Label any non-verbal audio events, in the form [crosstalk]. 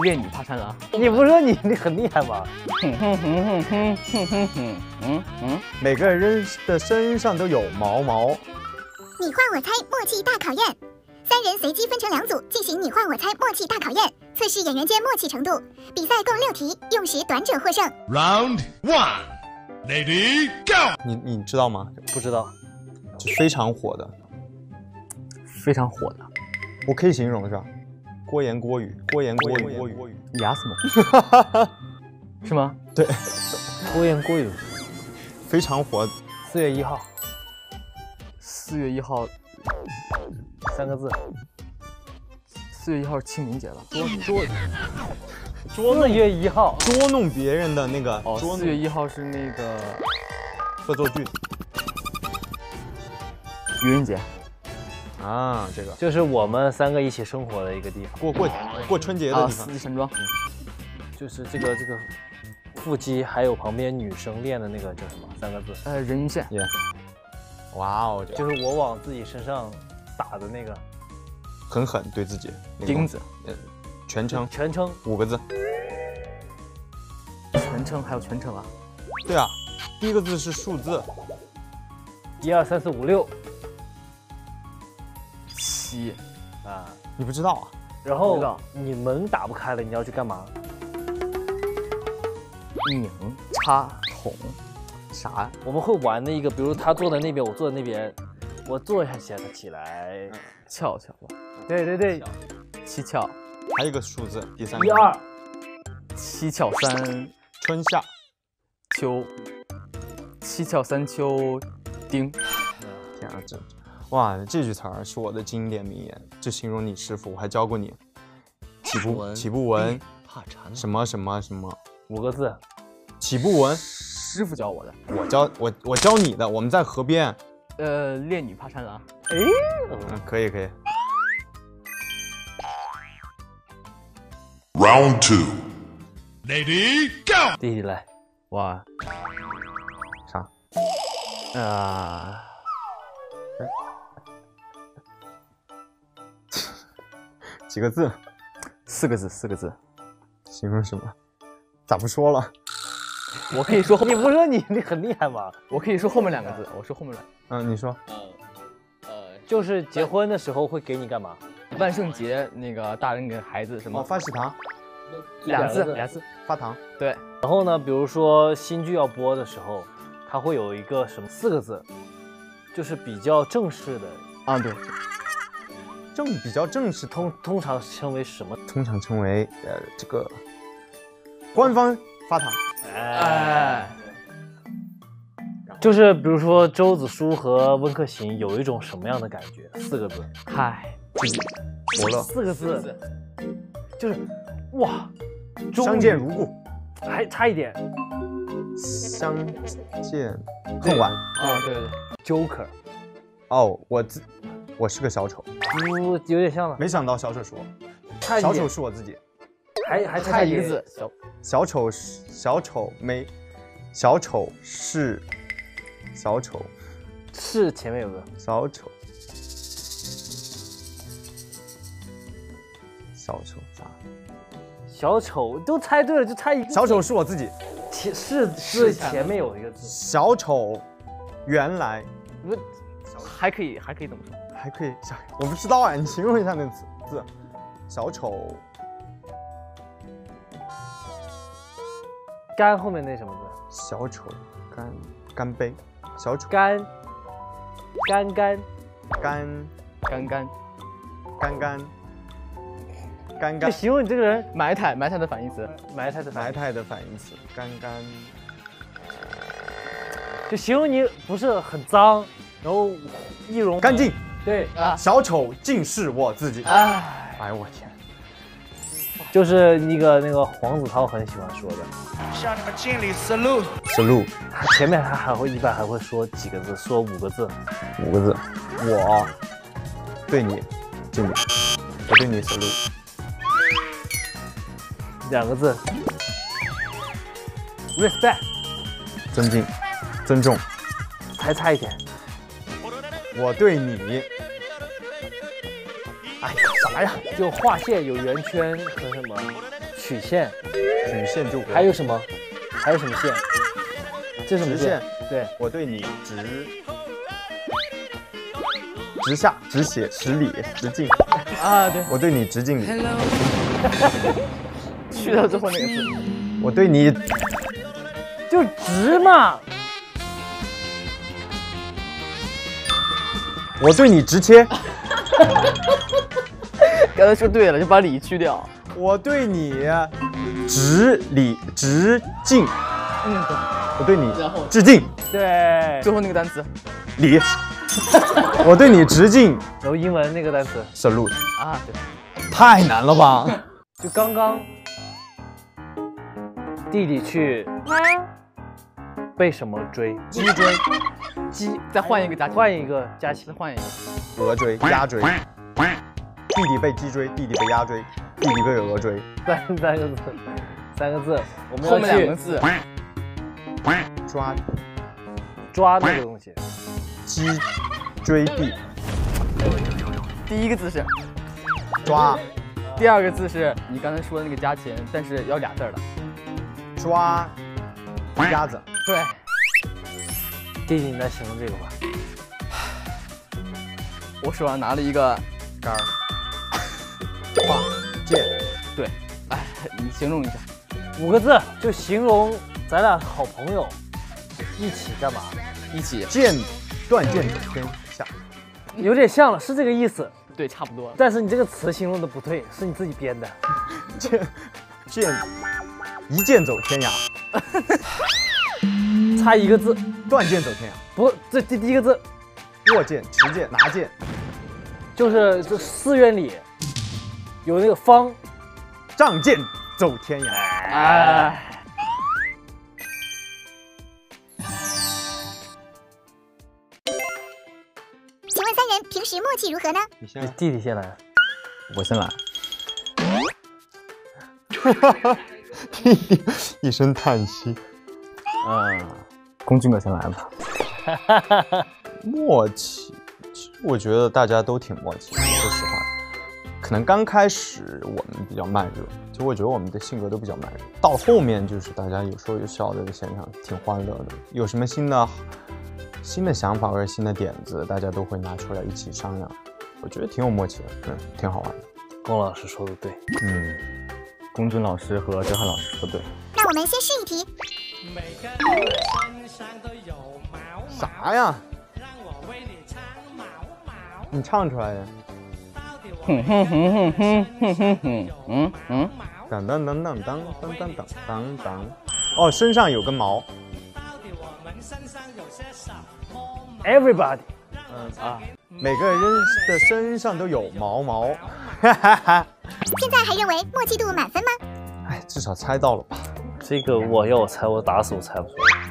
恋女怕山狼。你不是说你你很厉害吗？哼哼哼哼哼哼哼哼，嗯嗯，每个人的身上都有毛毛。你画我猜默契大考验，三人随机分成两组进行你画我猜默契大考验，测试演员间默契程度。比赛共六题，用时短者获胜。Round one, lady, go! 你你知道吗？不知道。就非常火的，非常火的。我可以形容是吧？郭言郭语，郭言郭语郭语，牙死吗？[laughs] 是吗？对，郭言郭语，非常火。四月一号，四月一号，三个字。四月一号是清明节了。捉捉捉四月一号，捉弄别人的那个。哦，四月一号是那个恶作剧。愚人节。啊，这个就是我们三个一起生活的一个地方，过过过春节的啊，地方四。季山庄。就是这个这个腹肌，还有旁边女生练的那个叫什么三个字？呃，人鱼线。哇哦，这就是我往自己身上打的那个很狠，对自己。钉子。呃，全称全称五个字。全称还有全称啊？对啊，第一个字是数字。一二三四五六七啊，你不知道啊？然后你门打不开了，你要去干嘛？拧插捅啥？我们会玩的一个，比如他坐在那边，我坐在那边，我坐下起起来，翘翘吧。对对对，七翘。还有一个数字，第三个。一二七翘三春夏秋，七翘三秋丁。天啊，这哇，这句词儿是我的经典名言，就形容你师傅，我还教过你。起不起不闻，怕缠什么什么什么，五个字，起不闻，师傅教我的。我教我我教你的，我们在河边。呃，恋女怕缠郎。哎，嗯，可以可以。Round two, lady, go! 弟弟来，哇啥？啊，几个字？四个字，四个字。形容什么？咋不说了？[laughs] 我可以说后你不是说你你很厉害吗？我可以说后面两个字，我说后面两。嗯，你说。呃，呃就是结婚的时候会给你干嘛？万圣节那个大人给孩子什么？哦，发喜糖，两字，两个字。发糖。对。然后呢，比如说新剧要播的时候，它会有一个什么四个字，就是比较正式的啊，对，正比较正式，通通常称为什么？通常称为呃这个官方发糖。哎，就是比如说周子舒和温客行有一种什么样的感觉？四个字，嗨，伯乐，四个字，就是哇，相见如故，还差一点。相见。恨晚。啊，对对对，，Joker，哦，我自我是个小丑，嗯有点像了，没想到小丑是我，小丑是我自己，还还差一个字，小小丑是小丑没，小丑是小丑是前面有个小丑小丑。啥？小丑，都猜对了，就差一个小丑是我自己，前是是前面有一个字，小丑原来不还可以，还可以怎么说？还可以小，我不知道哎，你形容一下那个词字，小丑。干后面那什么字？小丑。干干杯，小丑。干。干干。干。干干。干干。干就干形容你这个人埋汰埋汰的反义词，埋汰的埋汰的反义词，干干。就形容你不是很脏，然后易容。干净，对，啊，小丑竟是我自己。哎，哎呦我天，就是那个那个黄子韬很喜欢说的，向你们敬礼，salute。salute 他前面他还会一般还会说几个字，说五个字，五个字，我。对你敬礼，我对你 salute，两个字，respect，尊敬，尊重，还差一点，我对你，哎呀啥呀？就画线有圆圈和什么曲线，曲线就。还有什么？还有什么线？这什么直线？对，我对你直直下、直写、十里、直径。啊，对，我对你直径里。[laughs] 去掉最后那个字。我对你就直嘛。我对你直切。[laughs] 刚才说对了，就把礼去掉。我对你直礼直敬。嗯，对。我对你然后致敬。对，最后那个单词礼。[laughs] 我对你直敬。然后英文那个单词 salute。啊，对。太难了吧？[laughs] 就刚刚弟弟去被什么追？鸡追，鸡，再换一个加起，换一个加起再，换一个。鹅追、鸭追。弟弟被鸡追，弟弟被鸭追，弟弟被鹅追。三 [laughs] 三个字，三个字，我们后面两个字，抓抓那个东西。鸡追弟，第一个字是，抓第二个字是你刚才说的那个加钱，但是要俩字儿的。抓鸭子。对，弟弟，你来形容这个吧。我手上拿了一个杆儿，[laughs] 画剑，对，哎，你形容一下。五个字就形容咱俩好朋友一起干嘛？一起，剑断剑走天下。有点像了，是这个意思。对，差不多。但是你这个词形容的不对，是你自己编的。剑剑一剑走天涯，[laughs] 差一个字，断剑走天涯。不，这第第一个字握剑、持剑、拿剑，就是这寺院里有那个方，仗剑走天涯。哎，请问三人平时默契如何呢？你先，弟弟先来。我先来。哈哈弟弟一声叹息，嗯，龚俊哥先来吧。默契。其实我觉得大家都挺默契的，说实话。可能刚开始我们比较慢热，其实我觉得我们的性格都比较慢热。到后面就是大家有说有笑的现场，挺欢乐的。有什么新的新的想法或者新的点子，大家都会拿出来一起商量。我觉得挺有默契的，嗯，挺好玩的。龚老师说的对，嗯，龚俊老师和哲瀚老师说的对。那我们先试一题，啥呀？你唱出来的！哼哼哼哼哼哼哼哼，嗯嗯，当当当当当当当当当当。哦，身上有根毛。Everybody，嗯啊，每个人的身上都有毛毛。哈哈哈。现在还认为默契度满分吗？哎，至少猜到了吧？这个我要我猜，我打死我猜不出来。